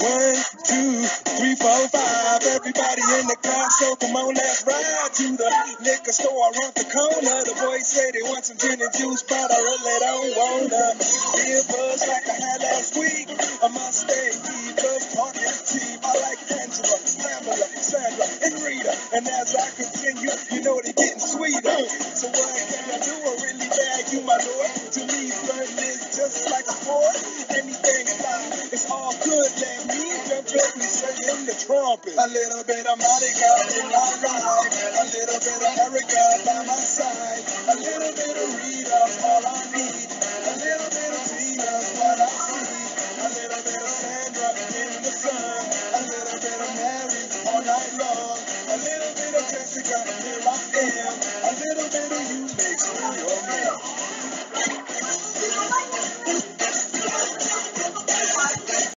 One, two, three, four, five. Everybody in the car, so come on, let's ride to the liquor store around the corner. The boys say they want some gin and juice, but I really don't wanna. Feel buzz like I had last week. I must stay deep, just party team. I like Angela, Pamela, Sandra, and Rita. And as I continue, trumpet. A little bit of Monica